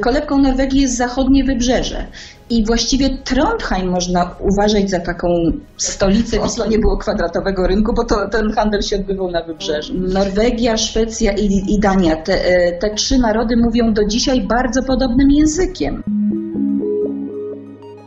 kolebką Norwegii jest zachodnie wybrzeże. I właściwie Trondheim można uważać za taką stolicę. Oslo nie było kwadratowego rynku, bo to, ten handel się odbywał na wybrzeżu. Norwegia, Szwecja i, i Dania. Te, e, te trzy narody mówią do dzisiaj bardzo podobnym językiem.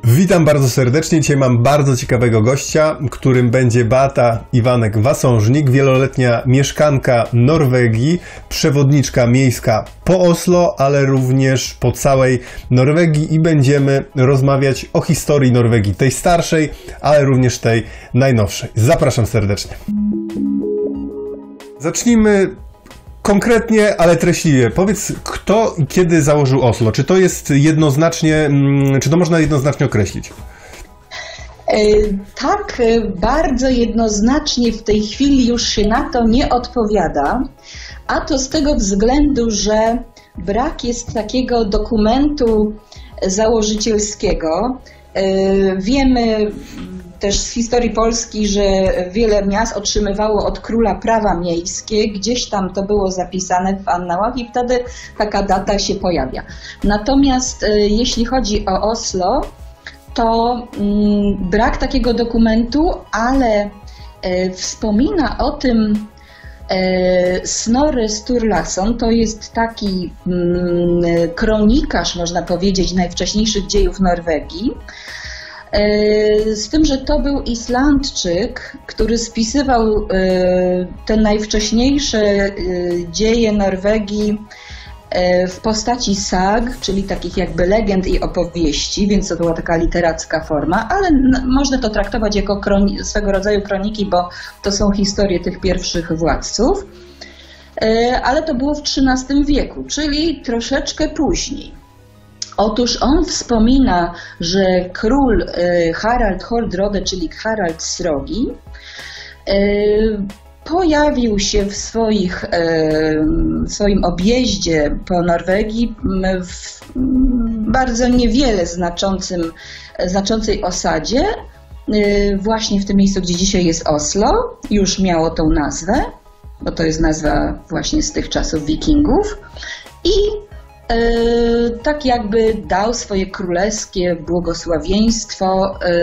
Witam bardzo serdecznie. Dzisiaj mam bardzo ciekawego gościa, którym będzie Beata Iwanek-Wasążnik, wieloletnia mieszkanka Norwegii, przewodniczka miejska po Oslo, ale również po całej Norwegii i będziemy rozmawiać o historii Norwegii, tej starszej, ale również tej najnowszej. Zapraszam serdecznie. Zacznijmy Konkretnie, ale treśliwie. Powiedz, kto i kiedy założył Oslo? Czy to jest jednoznacznie, mm, czy to można jednoznacznie określić? E, tak, e, bardzo jednoznacznie w tej chwili już się na to nie odpowiada, a to z tego względu, że brak jest takiego dokumentu założycielskiego. E, wiemy też z historii Polski, że wiele miast otrzymywało od króla prawa miejskie, gdzieś tam to było zapisane w annałach i wtedy taka data się pojawia. Natomiast e, jeśli chodzi o Oslo, to mm, brak takiego dokumentu, ale e, wspomina o tym e, Snorre Sturlason to jest taki mm, kronikarz, można powiedzieć, najwcześniejszych dziejów Norwegii. E, z tym, że to był Islandczyk, który spisywał e, te najwcześniejsze e, dzieje Norwegii w postaci sag, czyli takich jakby legend i opowieści, więc to była taka literacka forma, ale można to traktować jako swego rodzaju kroniki, bo to są historie tych pierwszych władców. Ale to było w XIII wieku, czyli troszeczkę później. Otóż on wspomina, że król e, Harald Holdrode, czyli Harald Srogi, e, pojawił się w, swoich, e, swoim objeździe po Norwegii w bardzo niewiele znaczącym, znaczącej osadzie, właśnie w tym miejscu, gdzie dzisiaj jest Oslo. Już miało tą nazwę, bo to jest nazwa właśnie z tych czasów wikingów. I tak jakby dał swoje królewskie błogosławieństwo e,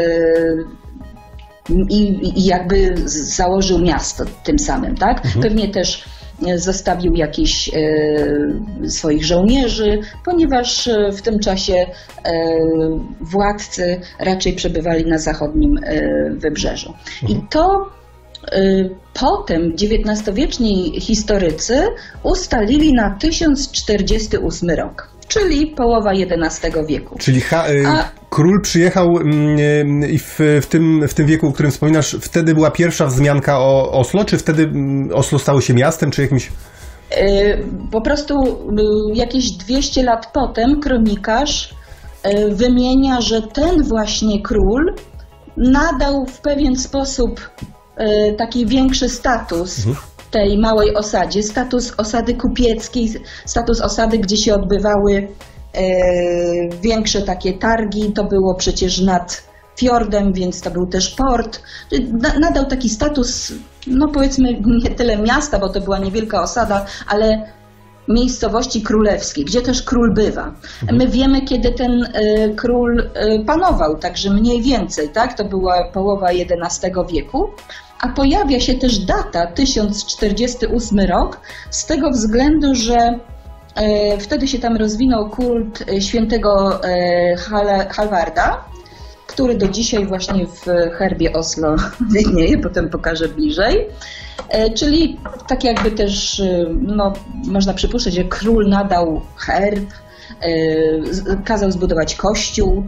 i, i jakby założył miasto tym samym, tak? Mhm. Pewnie też zostawił jakieś e, swoich żołnierzy, ponieważ w tym czasie e, władcy raczej przebywali na zachodnim e, wybrzeżu. Mhm. I to Y, potem XIX-wieczni historycy ustalili na 1048 rok, czyli połowa XI wieku. Czyli ha, y, A, król przyjechał mm, y, i w, w, tym, w tym wieku, o którym wspominasz, wtedy była pierwsza wzmianka o Oslo, czy wtedy mm, Oslo stało się miastem, czy jakimś... Po prostu jakieś 200 lat potem kronikarz wymienia, że ten właśnie król nadał w pewien sposób taki większy status mhm. tej małej osadzie, status osady kupieckiej, status osady, gdzie się odbywały e, większe takie targi, to było przecież nad fiordem, więc to był też port. Nadał taki status, no powiedzmy nie tyle miasta, bo to była niewielka osada, ale miejscowości królewskiej, gdzie też król bywa. Mhm. My wiemy, kiedy ten y, król y, panował, także mniej więcej, tak? To była połowa XI wieku, a pojawia się też data 1048 rok z tego względu, że y, wtedy się tam rozwinął kult świętego Halvarda, który do dzisiaj właśnie w herbie Oslo widnieje, potem pokażę bliżej. E, czyli tak jakby też, e, no, można przypuszczać, że król nadał herb, e, kazał zbudować kościół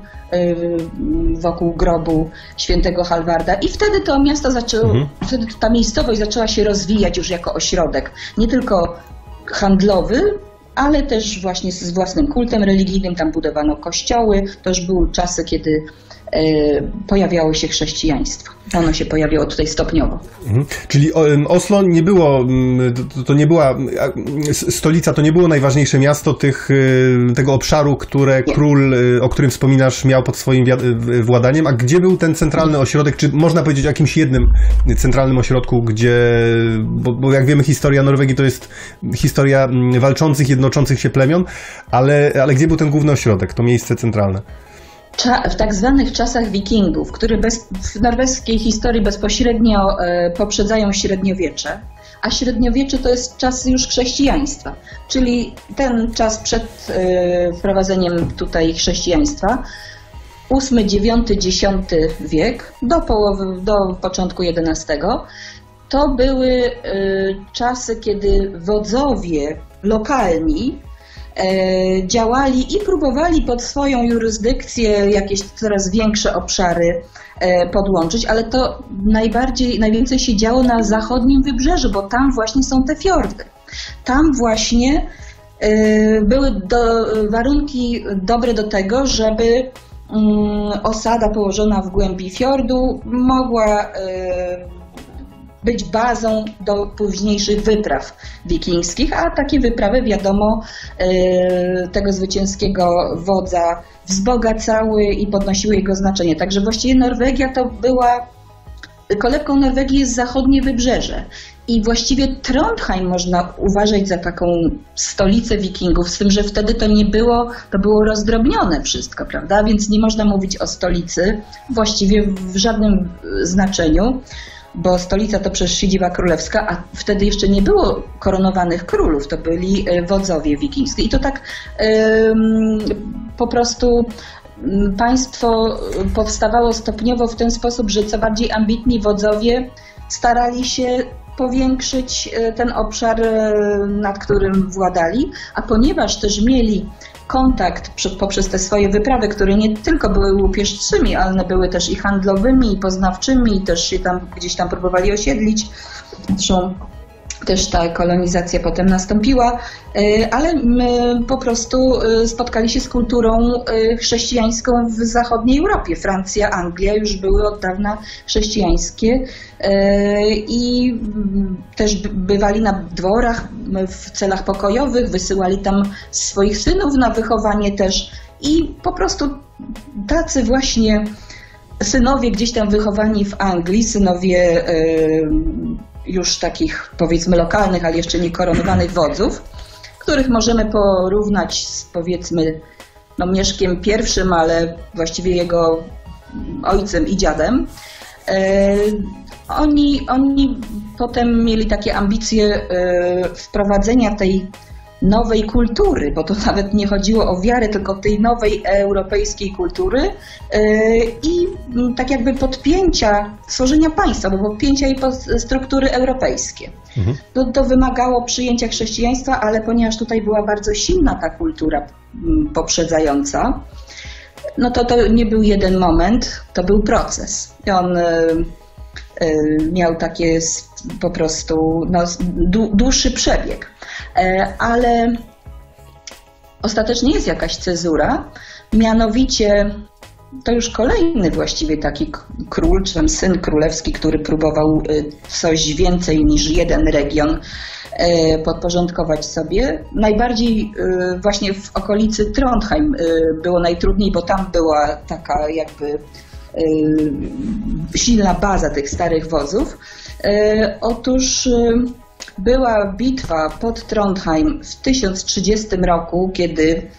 wokół grobu świętego Halwarda i wtedy to miasto zaczęło, mhm. wtedy ta miejscowość zaczęła się rozwijać już jako ośrodek, nie tylko handlowy, ale też właśnie z własnym kultem religijnym, tam budowano kościoły, to już były czasy, kiedy pojawiało się chrześcijaństwo. Ono się pojawiło tutaj stopniowo. Mhm. Czyli Oslo nie było, to nie była, stolica to nie było najważniejsze miasto tych, tego obszaru, które nie. król, o którym wspominasz, miał pod swoim władaniem, a gdzie był ten centralny ośrodek, czy można powiedzieć o jakimś jednym centralnym ośrodku, gdzie, bo, bo jak wiemy historia Norwegii to jest historia walczących, jednoczących się plemion, ale, ale gdzie był ten główny ośrodek, to miejsce centralne? W tak zwanych czasach wikingów, które bez, w norweskiej historii bezpośrednio e, poprzedzają średniowiecze, a średniowiecze to jest czas już chrześcijaństwa, czyli ten czas przed e, wprowadzeniem tutaj chrześcijaństwa, VIII, IX, X wiek do, połowy, do początku XI, to były e, czasy, kiedy wodzowie lokalni działali i próbowali pod swoją jurysdykcję jakieś coraz większe obszary e, podłączyć, ale to najbardziej, najwięcej się działo na zachodnim wybrzeżu, bo tam właśnie są te fiordy. Tam właśnie e, były do, warunki dobre do tego, żeby mm, osada położona w głębi fiordu mogła być bazą do późniejszych wypraw wikingskich, a takie wyprawy, wiadomo, e, tego zwycięskiego wodza wzbogacały i podnosiły jego znaczenie. Także właściwie Norwegia to była kolebką Norwegii jest zachodnie wybrzeże. I właściwie Trondheim można uważać za taką stolicę wikingów, z tym, że wtedy to nie było, to było rozdrobnione wszystko, prawda? Więc nie można mówić o stolicy właściwie w żadnym znaczeniu bo stolica to przecież siedziba królewska, a wtedy jeszcze nie było koronowanych królów, to byli e, wodzowie wikińscy. I to tak po prostu państwo powstawało stopniowo w ten sposób, że co bardziej ambitni wodzowie starali się powiększyć e, ten obszar, e, nad którym władali, a ponieważ też mieli kontakt poprzez te swoje wyprawy, które nie tylko były łupieżczymi, ale były też i handlowymi, i poznawczymi, i też się tam gdzieś tam próbowali osiedlić. Zresztą też ta kolonizacja potem nastąpiła, e, ale po prostu e, spotkali się z kulturą e, chrześcijańską w zachodniej Europie. Francja, Anglia już były od dawna chrześcijańskie i też bywali na dworach w celach pokojowych, wysyłali tam swoich synów na wychowanie też i po prostu tacy właśnie synowie gdzieś tam wychowani w Anglii, synowie już takich powiedzmy lokalnych, ale jeszcze nie koronowanych wodzów, których możemy porównać z powiedzmy no, Mieszkiem pierwszym, ale właściwie jego ojcem i dziadem. E, oni, oni potem mieli takie ambicje e, wprowadzenia tej nowej kultury, bo to nawet nie chodziło o wiarę, tylko tej nowej europejskiej kultury yy, i mm, tak jakby podpięcia tworzenia państwa, bo podpięcia jej pod struktury europejskie. Mhm. To, to wymagało przyjęcia chrześcijaństwa, ale ponieważ tutaj była bardzo silna ta kultura mm, poprzedzająca, no to to nie był jeden moment, to był proces. On yy, miał takie po prostu no, dłuższy przebieg. E, ale ostatecznie jest jakaś cezura, mianowicie to już kolejny właściwie taki król, czy tam syn królewski, który próbował y, coś więcej niż jeden region podporządkować sobie. Najbardziej y, właśnie w okolicy Trondheim y, było najtrudniej, bo tam była taka jakby silna baza tych starych wozów. E, otóż była bitwa pod Trondheim w 1030 roku, kiedy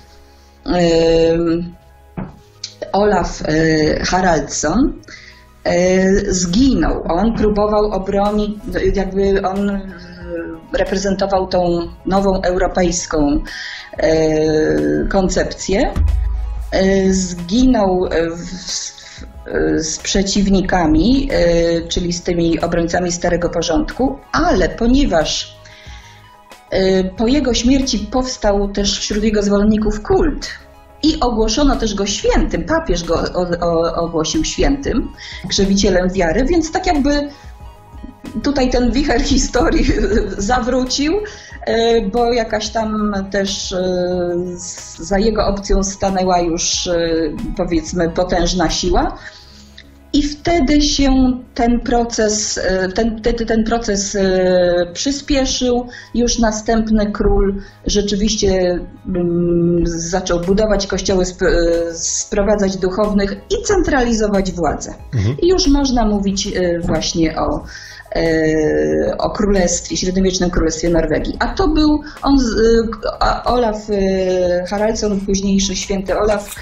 Olaf Haraldsson zginął. On próbował obronić, jakby on reprezentował tą nową europejską koncepcję. Zginął w z przeciwnikami, e, czyli z tymi obrońcami Starego Porządku, ale ponieważ e, po jego śmierci powstał też wśród jego zwolenników kult i ogłoszono też go świętym, papież go ogłosił świętym, grzewicielem wiary, więc tak jakby tutaj ten wicher historii zawrócił bo jakaś tam też za jego opcją stanęła już powiedzmy potężna siła. I wtedy się ten proces, e, ten, wtedy ten proces e, przyspieszył. Już następny król rzeczywiście mm, zaczął budować kościoły, e, sprowadzać duchownych i centralizować władzę. Mhm. I już można mówić właśnie o, o królestwie, średniowiecznym królestwie Norwegii. A to był on, Olaf Haraldsson, późniejszy święty Olaf,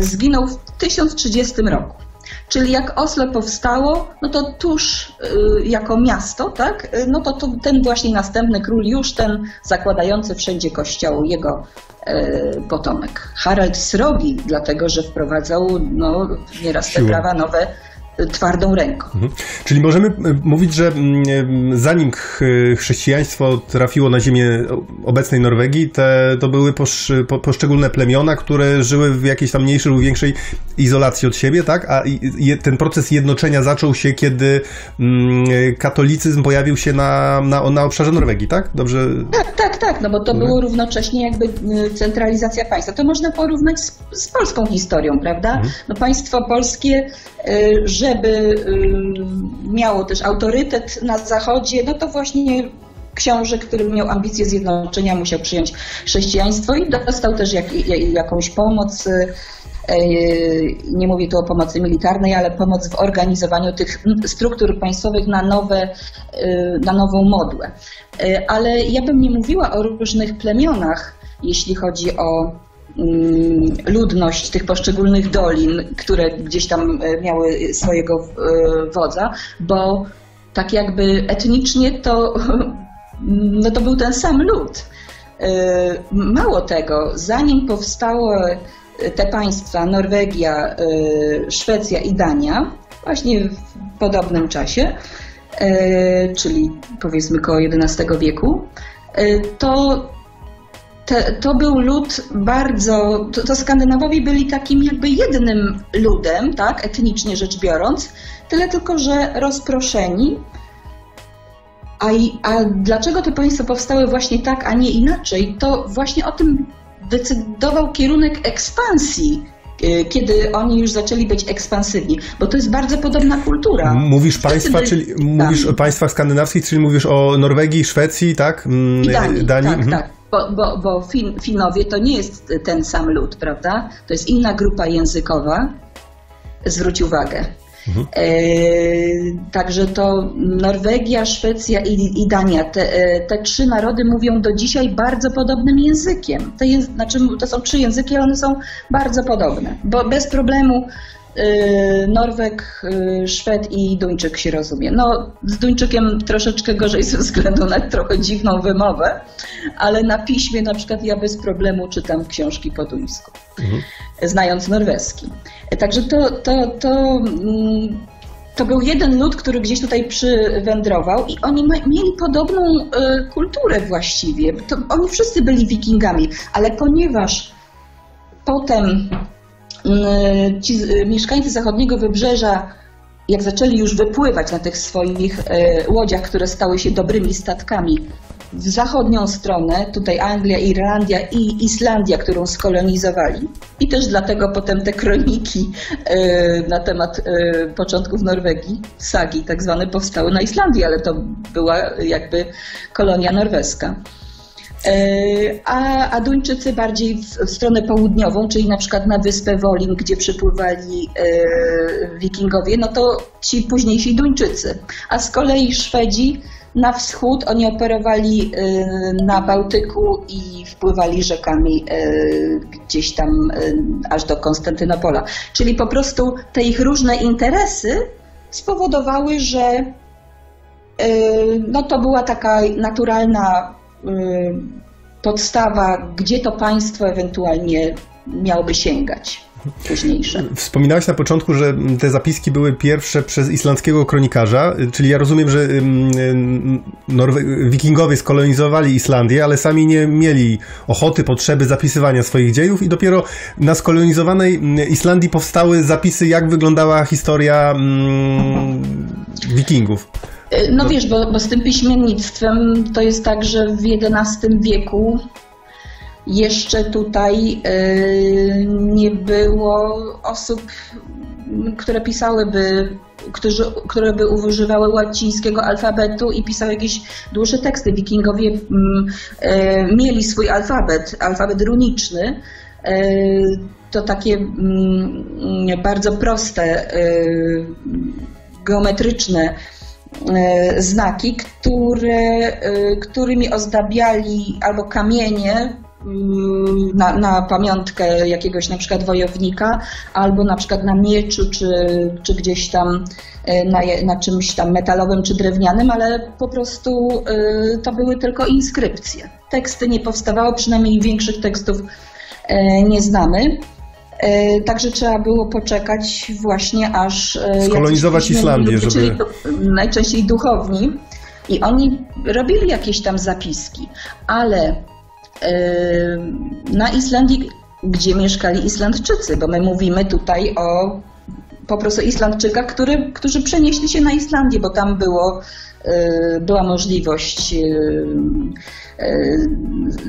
zginął w 1030 roku. Czyli jak Oslo powstało, no to tuż y, jako miasto, tak, no to, to ten właśnie następny król, już ten zakładający wszędzie kościoły, jego y, potomek. Harald Srogi, dlatego że wprowadzał no, nieraz te prawa nowe twardą ręką. Mhm. Czyli możemy e, mówić, że mm, e, zanim chrześcijaństwo trafiło na ziemię obecnej Norwegii, te, to były posz, po, poszczególne plemiona, które żyły w jakiejś tam mniejszej lub większej izolacji od siebie, tak? A je, ten proces jednoczenia zaczął się, kiedy mm, katolicyzm pojawił się na, na, na obszarze Norwegii, tak? Dobrze? Tak, tak, tak, no bo to mhm. było równocześnie jakby y, centralizacja państwa. To można porównać z, z polską historią, prawda? Mhm. No państwo polskie, y, żeby miało też autorytet na Zachodzie, no to właśnie książę, który miał ambicje zjednoczenia, musiał przyjąć chrześcijaństwo i dostał też jak, jakąś pomoc. E, nie mówię tu o pomocy militarnej, ale pomoc w organizowaniu tych struktur państwowych na, nowe, e, na nową modłę. Ale ja bym nie mówiła o różnych plemionach, jeśli chodzi o ludność tych poszczególnych dolin, które gdzieś tam e, miały swojego e, wodza, bo tak jakby etnicznie to, no to był ten sam lud. E, mało tego, zanim powstały te państwa, Norwegia, Szwecja i Dania, właśnie w podobnym czasie, czyli powiedzmy koło XI wieku, to te, to był lud bardzo, to, to Skandynawowie byli takim jakby jednym ludem, tak, etnicznie rzecz biorąc, tyle tylko, że rozproszeni. A, a dlaczego te państwa powstały właśnie tak, a nie inaczej, to właśnie o tym decydował kierunek ekspansji y, kiedy oni już zaczęli być ekspansywni, bo to jest bardzo podobna kultura. Mówisz państwa, czyli mówisz o państwach skandynawskich, czyli mówisz o Norwegii, Szwecji, tak? Mm, I Danii, Danii. tak, mhm. tak. Bo, bo, bo fin, Finowie to nie jest ten sam lud, prawda? To jest inna grupa językowa. Zwróć uwagę. Mhm. E, także to Norwegia, Szwecja i, i Dania, te, e, te, trzy narody mówią do dzisiaj bardzo podobnym językiem. Znaczy, to są trzy języki, ale one są bardzo podobne, bo bez problemu Norweg, y, Szwed i Duńczyk się rozumie. No, z Duńczykiem troszeczkę gorzej ze względu na trochę dziwną wymowę, ale na piśmie na przykład ja bez problemu czytam książki po duńsku, mhm. znając norweski. Także to, to, to, mm, to był jeden lud, który gdzieś tutaj przywędrował i oni mieli podobną y, kulturę właściwie. To, oni wszyscy byli wikingami, ale ponieważ potem ci mieszkańcy zachodniego wybrzeża, jak zaczęli już wypływać na tych swoich e, łodziach, które stały się dobrymi statkami, w zachodnią stronę, tutaj Anglia, Irlandia i Islandia, którą skolonizowali. I też dlatego potem te kroniki e, na temat e, początków Norwegii, sagi tak zwane, powstały na Islandii, ale to była jakby kolonia norweska. E, a, a Duńczycy bardziej w, w, stronę południową, czyli na przykład na wyspę Wolin, gdzie przypływali e, wikingowie, no to ci późniejsi Duńczycy. A z kolei Szwedzi na wschód, oni operowali e, na Bałtyku i wpływali rzekami e, gdzieś tam e, aż do Konstantynopola. Czyli po prostu te ich różne interesy spowodowały, że e, no to była taka naturalna podstawa, gdzie to państwo ewentualnie miałoby sięgać późniejsze. Wspominałeś na początku, że te zapiski były pierwsze przez islandzkiego kronikarza, czyli ja rozumiem, że Norwe- wikingowie skolonizowali Islandię, ale sami nie mieli ochoty, potrzeby zapisywania swoich dziejów i dopiero na skolonizowanej Islandii powstały zapisy, jak wyglądała historia mm, wikingów. No wiesz, bo, bo z tym piśmiennictwem to jest tak, że w XI wieku jeszcze tutaj y, nie było osób, które pisałyby, którzy, które by używały łacińskiego alfabetu i pisały jakieś dłuższe teksty. Wikingowie mm, y, mieli swój alfabet, alfabet runiczny. Y, to takie mm, bardzo proste, geometryczne znaki, które, którymi ozdabiali albo kamienie na, na pamiątkę jakiegoś na przykład wojownika, albo na przykład na mieczu, czy, czy gdzieś tam e, na, na czymś tam metalowym czy drewnianym, ale po prostu y, to były tylko inskrypcje. Teksty nie powstawały, przynajmniej większych tekstów y, nie znamy. Y, także trzeba było poczekać właśnie aż... Skolonizować Islandię, żeby... Najczęściej duchowni. I oni robili jakieś tam zapiski, ale na Islandii, gdzie mieszkali Islandczycy, bo my mówimy tutaj o po prostu Islandczykach, który, którzy przenieśli się na Islandię, bo tam było, była możliwość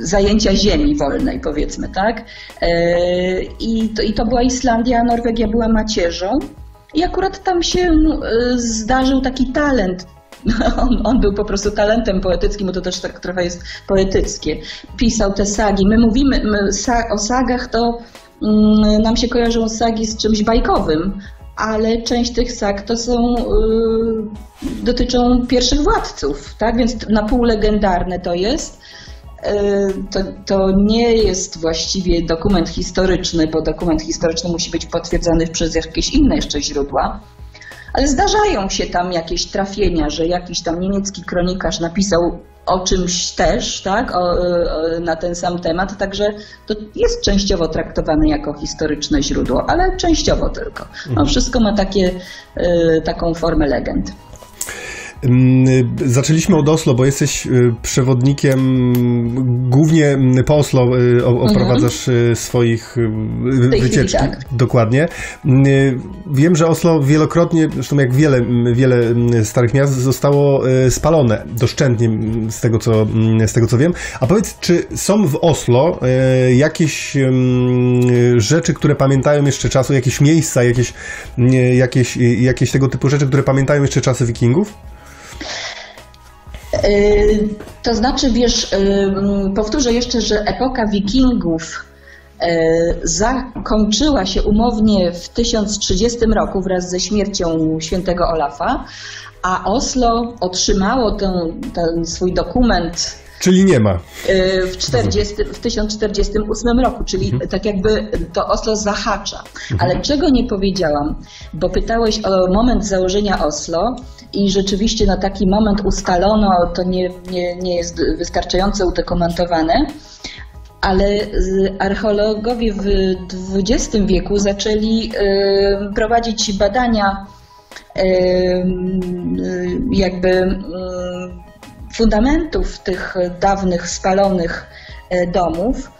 zajęcia ziemi wolnej, powiedzmy, tak? I to, I to była Islandia, a Norwegia była macierzą. I akurat tam się zdarzył taki talent On, on, był po prostu talentem poetyckim, bo to też tak trochę jest poetyckie. Pisał te sagi. My mówimy my o sagach, to mm, nam się kojarzą sagi z czymś bajkowym, ale część tych sag to są, y, dotyczą pierwszych władców, tak? Więc na pół legendarne to jest. Y, to, to nie jest właściwie dokument historyczny, bo dokument historyczny musi być potwierdzony przez jakieś inne jeszcze źródła ale zdarzają się tam jakieś trafienia, że jakiś tam niemiecki kronikarz napisał o czymś też, tak, o, o, na ten sam temat, także to jest częściowo traktowane jako historyczne źródło, ale częściowo tylko. No, mhm. wszystko ma takie, y, taką formę legend. Zaczęliśmy od Oslo, bo jesteś y, przewodnikiem głównie po Oslo y, oprowadzasz mhm. swoich wycieczki. Tak. Dokładnie. Wiem, że Oslo wielokrotnie, zresztą jak wiele, wiele starych miast, zostało spalone doszczętnie z tego, co, z tego co wiem. A powiedz, czy są w Oslo jakieś rzeczy, które pamiętają jeszcze czasu, jakieś miejsca, jakieś, jakieś, jakieś tego typu rzeczy, które pamiętają jeszcze czasy wikingów? Y, to znaczy, wiesz, y, powtórzę jeszcze, że epoka wikingów y, zakończyła się umownie w 1030 roku wraz ze śmiercią świętego Olafa, a Oslo otrzymało ten, ten swój dokument Czyli nie ma. W, 40, w 1048 roku, czyli mhm. tak jakby to Oslo zahacza. Mhm. Ale czego nie powiedziałam, bo pytałeś o moment założenia Oslo i rzeczywiście na taki moment ustalono, to nie, nie, nie jest wystarczająco udokumentowane, ale archeologowie w XX wieku zaczęli y, prowadzić badania y, jakby fundamentów tych dawnych spalonych domów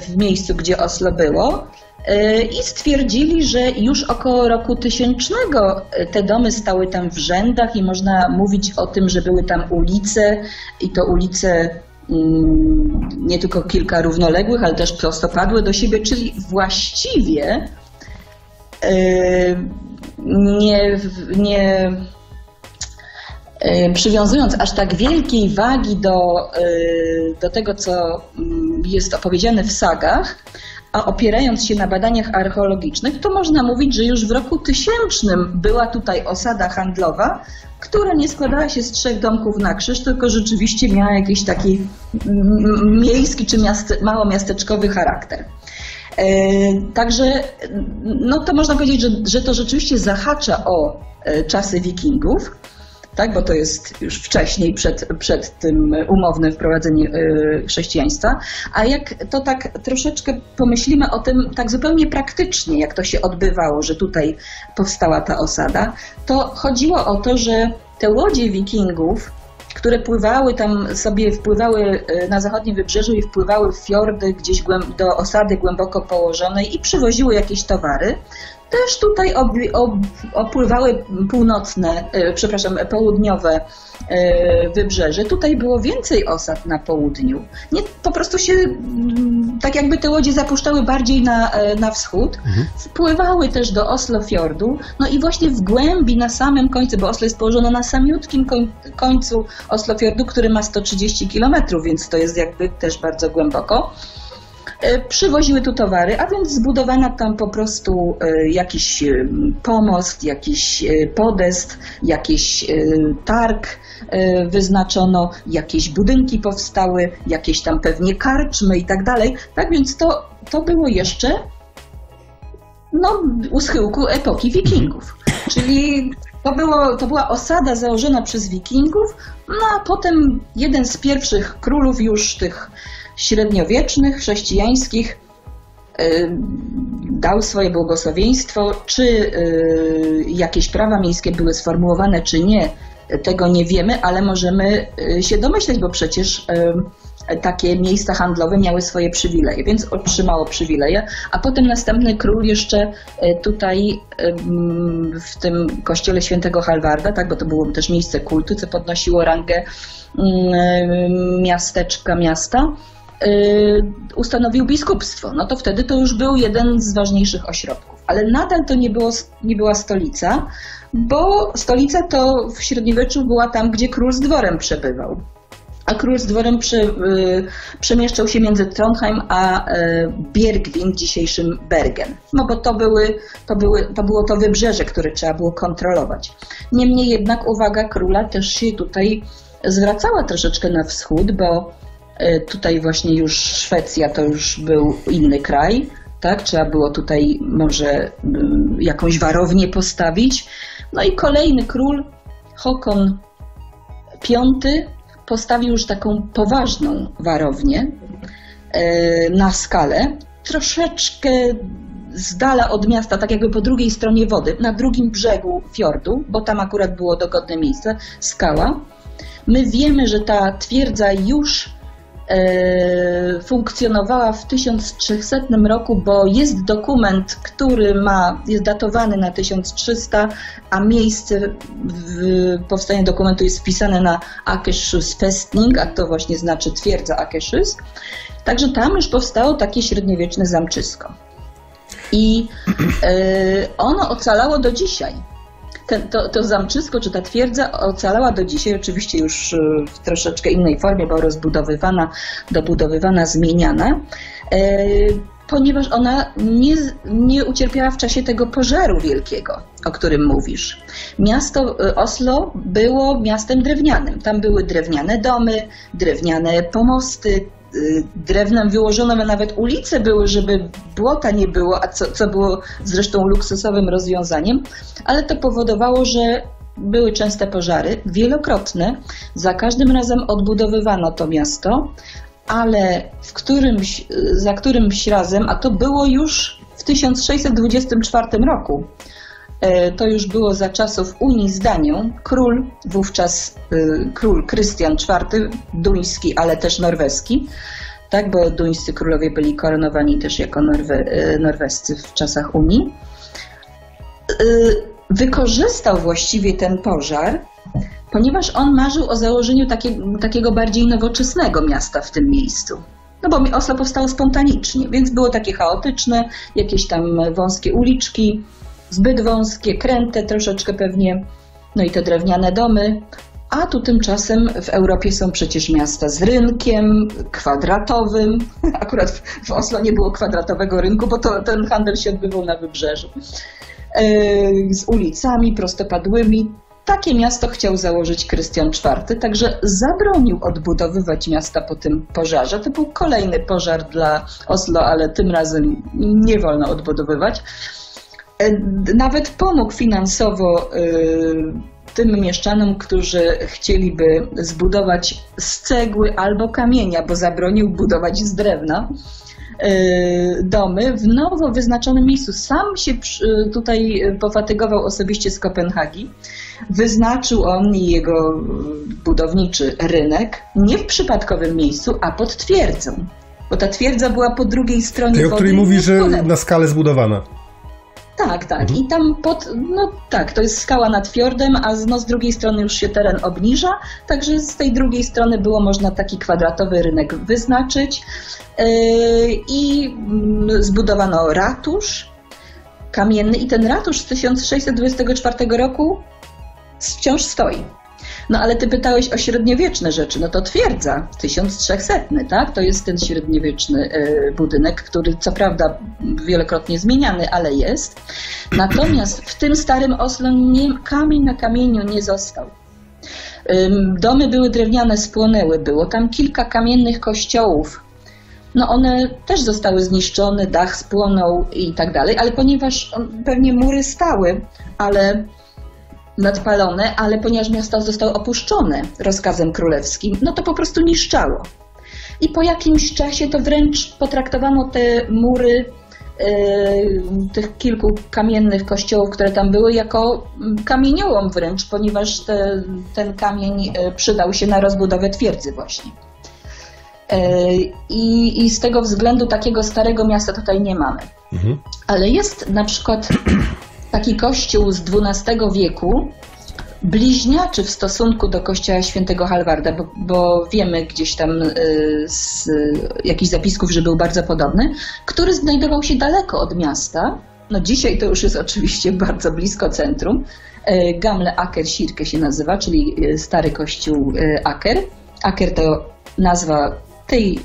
w miejscu, gdzie Oslo było E, i stwierdzili, że już około roku tysięcznego e, te domy stały tam w rzędach i można mówić o tym, że były tam ulice i to ulice mm, nie tylko kilka równoległych, ale też prostopadłe do siebie, czyli właściwie e, nie, nie przywiązując aż tak wielkiej wagi do, do tego, co mm, jest opowiedziane w sagach, a opierając się na badaniach archeologicznych, to można mówić, że już w roku tysięcznym była tutaj osada handlowa, która nie składała się z trzech domków na krzyż, tylko rzeczywiście miała jakiś taki miejski czy miaste, małomiasteczkowy charakter. E, także no to można powiedzieć, że, że to rzeczywiście zahacza o e, czasy wikingów. Tak, bo to jest już wcześniej, przed, przed tym umownym wprowadzeniem chrześcijaństwa. A jak to tak troszeczkę pomyślimy o tym tak zupełnie praktycznie, jak to się odbywało, że tutaj powstała ta osada, to chodziło o to, że te łodzie wikingów które pływały tam sobie, wpływały e, na zachodnim wybrzeżu i wpływały w fiordy gdzieś do osady głęboko położonej i przywoziły jakieś towary, też tutaj ob, ob, opływały północne, e, przepraszam, południowe e, wybrzeże. Tutaj było więcej osad na południu. Nie, po prostu się, mm, tak jakby te łodzie zapuszczały bardziej na, e, na wschód. Mhm. Wpływały też do Oslofjordu. No i właśnie w głębi, na samym końcu, bo Oslo jest położone na samiutkim końcu Oslofjordu, który ma 130 kilometrów, więc to jest jakby też bardzo głęboko. E, przywoziły tu towary, a więc zbudowano tam po prostu e, jakiś e, pomost, jakiś podest, jakiś targ wyznaczono, jakieś budynki powstały, jakieś tam pewnie karczmy i tak dalej. Tak więc to, to było jeszcze no, u schyłku epoki wikingów. Czyli to, było, to była osada założona przez wikingów, no a potem jeden z pierwszych królów już tych średniowiecznych, chrześcijańskich y, dał swoje błogosławieństwo, czy y, jakieś prawa miejskie były sformułowane, czy nie, tego nie wiemy, ale możemy y, się domyśleć, bo przecież takie miejsca handlowe miały swoje przywileje, więc otrzymało przywileje, a potem następny król jeszcze tutaj w tym kościele świętego Halwarda, tak, bo to było też miejsce kultu, co podnosiło rangę miasteczka, miasta, ustanowił biskupstwo, no to wtedy to już był jeden z ważniejszych ośrodków. Ale nadal to nie, było, nie była stolica, bo stolica to w średniowieczu była tam, gdzie król z dworem przebywał. A król z dworem y, przemieszczał się między Trondheim a y, dzisiejszym Bergen. No bo to, były, to, były, to było to wybrzeże, które trzeba było kontrolować. Niemniej jednak uwaga króla też się tutaj zwracała troszeczkę na wschód, bo tutaj właśnie już Szwecja to już był inny kraj, tak? Trzeba było tutaj może mm, jakąś warownię postawić. No i kolejny król, Hokon V, postawił już taką poważną warownię e, na skalę, troszeczkę z dala od miasta, tak jakby po drugiej stronie wody, na drugim brzegu fiordu, bo tam akurat było dogodne miejsce, skała. My wiemy, że ta twierdza już E, funkcjonowała w 1300 roku, bo jest dokument, który ma, jest datowany na 1300, a miejsce powstania dokumentu jest wpisane na Akeshus Festning, a to właśnie znaczy twierdza Akeshus. Także tam już powstało takie średniowieczne zamczysko. I e, ono ocalało do dzisiaj ten, to, to zamczysko, czy ta twierdza ocalała do dzisiaj, oczywiście już e, w troszeczkę innej formie, bo rozbudowywana, dobudowywana, zmieniana e, ponieważ ona nie, nie ucierpiała w czasie tego pożaru wielkiego, o którym mówisz. Miasto e, Oslo było miastem drewnianym. Tam były drewniane domy, drewniane pomosty, drewnem wyłożone nawet ulice były, żeby błota nie było, a co, co było zresztą luksusowym rozwiązaniem, ale to powodowało, że były częste pożary, wielokrotne. Za każdym razem odbudowywano to miasto, ale w którymś, za którymś razem, a to było już w 1624 roku, to już było za czasów Unii z Danią. Król, wówczas e, król Krystian IV, duński, ale też norweski, tak, bo duńscy królowie byli koronowani też jako norwe, e, norwescy w czasach Unii, wykorzystał właściwie ten pożar, ponieważ on marzył o założeniu takie, takiego bardziej nowoczesnego miasta w tym miejscu. No bo Oslo powstało spontanicznie, więc było takie chaotyczne, jakieś tam wąskie uliczki, zbyt wąskie, kręte troszeczkę pewnie, no i te drewniane domy. A tu tymczasem w Europie są przecież miasta z rynkiem kwadratowym. Akurat w Oslo nie było kwadratowego rynku, bo to, ten handel się odbywał na wybrzeżu. E, z ulicami prostopadłymi. Takie miasto chciał założyć Krystian IV, także zabronił odbudowywać miasta po tym pożarze. To był kolejny pożar dla Oslo, ale tym razem nie wolno odbudowywać. E, nawet pomógł finansowo e, tym mieszczanom, którzy chcieliby zbudować z cegły albo kamienia, bo zabronił budować z drewna domy w nowo wyznaczonym miejscu. Sam się tutaj pofatygował osobiście z Kopenhagi. Wyznaczył on i jego budowniczy rynek nie w przypadkowym miejscu, a pod twierdzą. Bo ta twierdza była po drugiej stronie Tej, o której mówi, że na skalę zbudowana. Tak, tak. Mhm. I tam pod, no tak, to jest skała nad fiordem, a z, no, z drugiej strony już się teren obniża, także z tej drugiej strony było można taki kwadratowy rynek wyznaczyć yy, i yy, zbudowano ratusz kamienny i ten ratusz z 1624 roku wciąż stoi. No ale ty pytałeś o średniowieczne rzeczy, no to twierdza, 1300, tak? To jest ten średniowieczny e, budynek, który co prawda wielokrotnie zmieniany, ale jest. Natomiast w tym starym Oslo nie, kamień na kamieniu nie został. Domy były drewniane, spłonęły, było tam kilka kamiennych kościołów. No one też zostały zniszczone, dach spłonął i tak dalej, ale ponieważ pewnie mury stały, ale nadpalone, ale ponieważ miasto zostało opuszczone rozkazem królewskim, no to po prostu niszczało. I po jakimś czasie to wręcz potraktowano te mury e, tych kilku kamiennych kościołów, które tam były, jako kamieniołom wręcz, ponieważ te, ten kamień e, przydał się na rozbudowę twierdzy właśnie. E, I, I, z tego względu takiego starego miasta tutaj nie mamy. Mhm. Ale jest na przykład taki kościół z XII wieku, bliźniaczy w stosunku do kościoła świętego Halwarda, bo, bo wiemy gdzieś tam y, z jakichś zapisków, że był bardzo podobny, który znajdował się daleko od miasta. No dzisiaj to już jest oczywiście bardzo blisko centrum. Y, Gamle Aker Sirke się nazywa, czyli y, stary kościół Aker. Aker to nazwa tej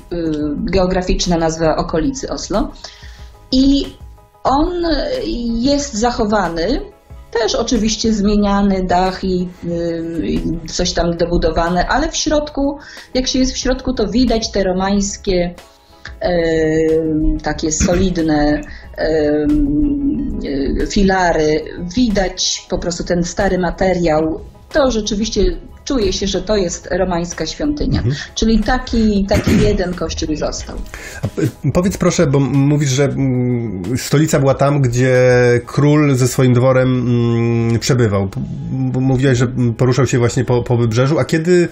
geograficzna nazwa okolicy Oslo. I on jest zachowany, też oczywiście zmieniany dach i, y, coś tam dobudowane, ale w środku, jak się jest w środku, to widać te romańskie, y, takie solidne y, filary, widać po prostu ten stary materiał. To rzeczywiście czuje się, że to jest romańska świątynia. Mhm. Czyli taki, taki jeden kościół został. powiedz proszę, bo mówisz, że stolica była tam, gdzie król ze swoim dworem przebywał. Mówiłeś, że poruszał się właśnie po, po wybrzeżu, a kiedy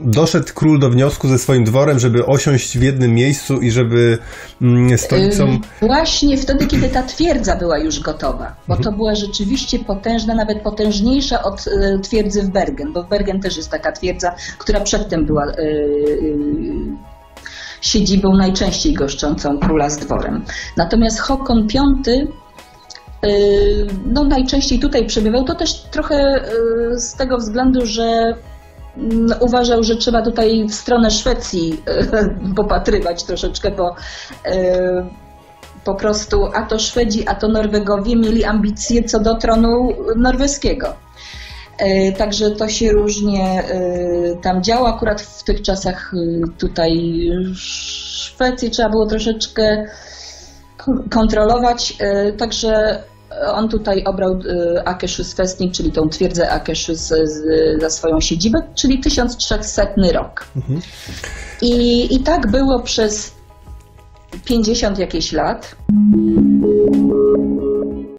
doszedł król do wniosku ze swoim dworem, żeby osiąść w jednym miejscu i żeby mm, stolicą. Właśnie wtedy, kiedy ta twierdza była już gotowa, bo to była rzeczywiście potężna, nawet potężniejsza od e, twierdzy w Bergen, bo w Bergen też jest taka twierdza, która przedtem była. E, e, siedzibą najczęściej goszczącą króla z dworem. Natomiast Hokon V no najczęściej tutaj przebywał, to też trochę z tego względu, że uważał, że trzeba tutaj w stronę Szwecji e, popatrywać troszeczkę, bo e, po prostu a to Szwedzi, a to Norwegowie mieli ambicje co do tronu norweskiego. E, także to się różnie tam działo. Akurat w tych czasach tutaj Szwecji trzeba było troszeczkę kontrolować. Także on tutaj obrał y, Akeszus Festnik, czyli tą twierdzę Akeszus za swoją siedzibę, czyli 1300 rok. Mhm. I, I tak było przez 50 jakieś lat.